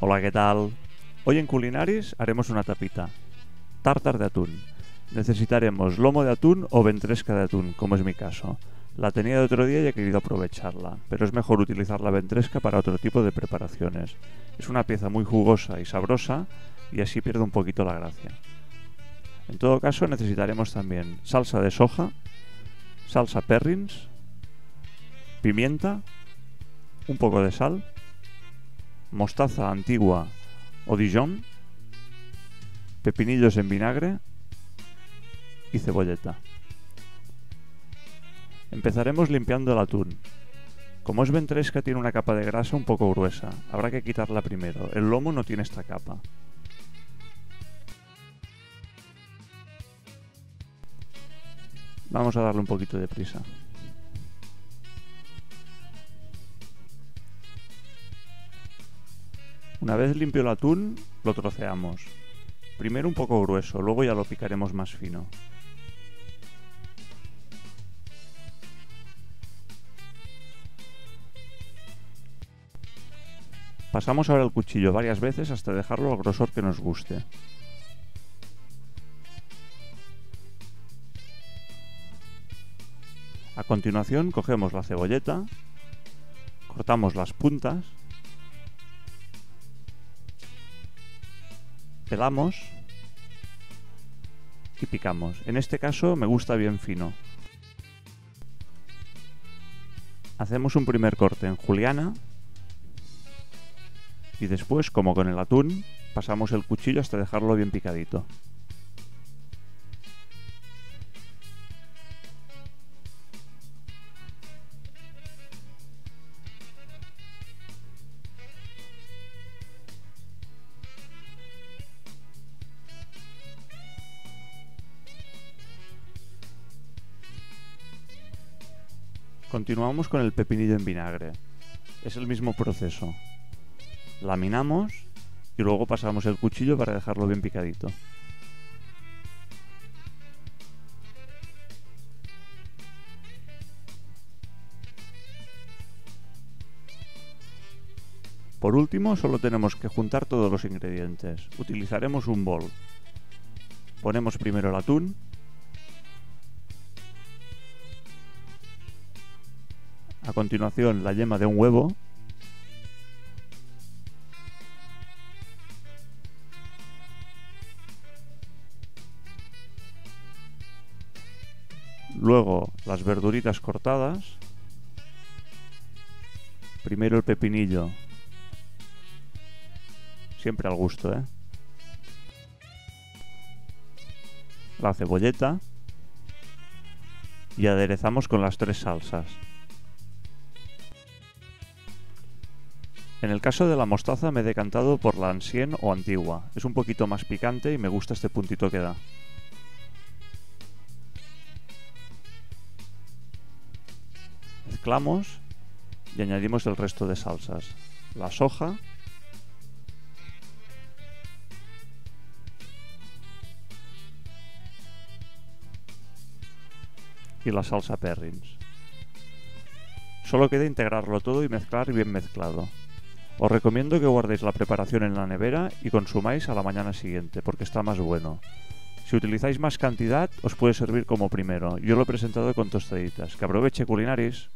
Hola, ¿qué tal? Hoy en Culinaris haremos una tapita. Tartar de atún. Necesitaremos lomo de atún o ventresca de atún, como es mi caso. La tenía de otro día y he querido aprovecharla, pero es mejor utilizar la ventresca para otro tipo de preparaciones. Es una pieza muy jugosa y sabrosa y así pierde un poquito la gracia. En todo caso necesitaremos también salsa de soja, salsa perrins, pimienta, un poco de sal, mostaza antigua o Dijon, pepinillos en vinagre y cebolleta. Empezaremos limpiando el atún. Como es ventresca tiene una capa de grasa un poco gruesa, habrá que quitarla primero. El lomo no tiene esta capa. Vamos a darle un poquito de prisa. Una vez limpio el atún, lo troceamos. Primero un poco grueso, luego ya lo picaremos más fino. Pasamos ahora el cuchillo varias veces hasta dejarlo al grosor que nos guste. A continuación cogemos la cebolleta, cortamos las puntas, pelamos y picamos. En este caso me gusta bien fino. Hacemos un primer corte en juliana y después, como con el atún, pasamos el cuchillo hasta dejarlo bien picadito. Continuamos con el pepinillo en vinagre. Es el mismo proceso. Laminamos y luego pasamos el cuchillo para dejarlo bien picadito. Por último, solo tenemos que juntar todos los ingredientes. Utilizaremos un bol. Ponemos primero el atún, A continuación, la yema de un huevo. Luego, las verduritas cortadas. Primero el pepinillo. Siempre al gusto, ¿eh? La cebolleta. Y aderezamos con las tres salsas. En el caso de la mostaza me he decantado por la ancien o antigua. Es un poquito más picante y me gusta este puntito que da. Mezclamos y añadimos el resto de salsas. La soja. Y la salsa perrins. Solo queda integrarlo todo y mezclar bien mezclado. Os recomiendo que guardéis la preparación en la nevera y consumáis a la mañana siguiente, porque está más bueno. Si utilizáis más cantidad, os puede servir como primero. Yo lo he presentado con tostaditas. Que aproveche culinaris.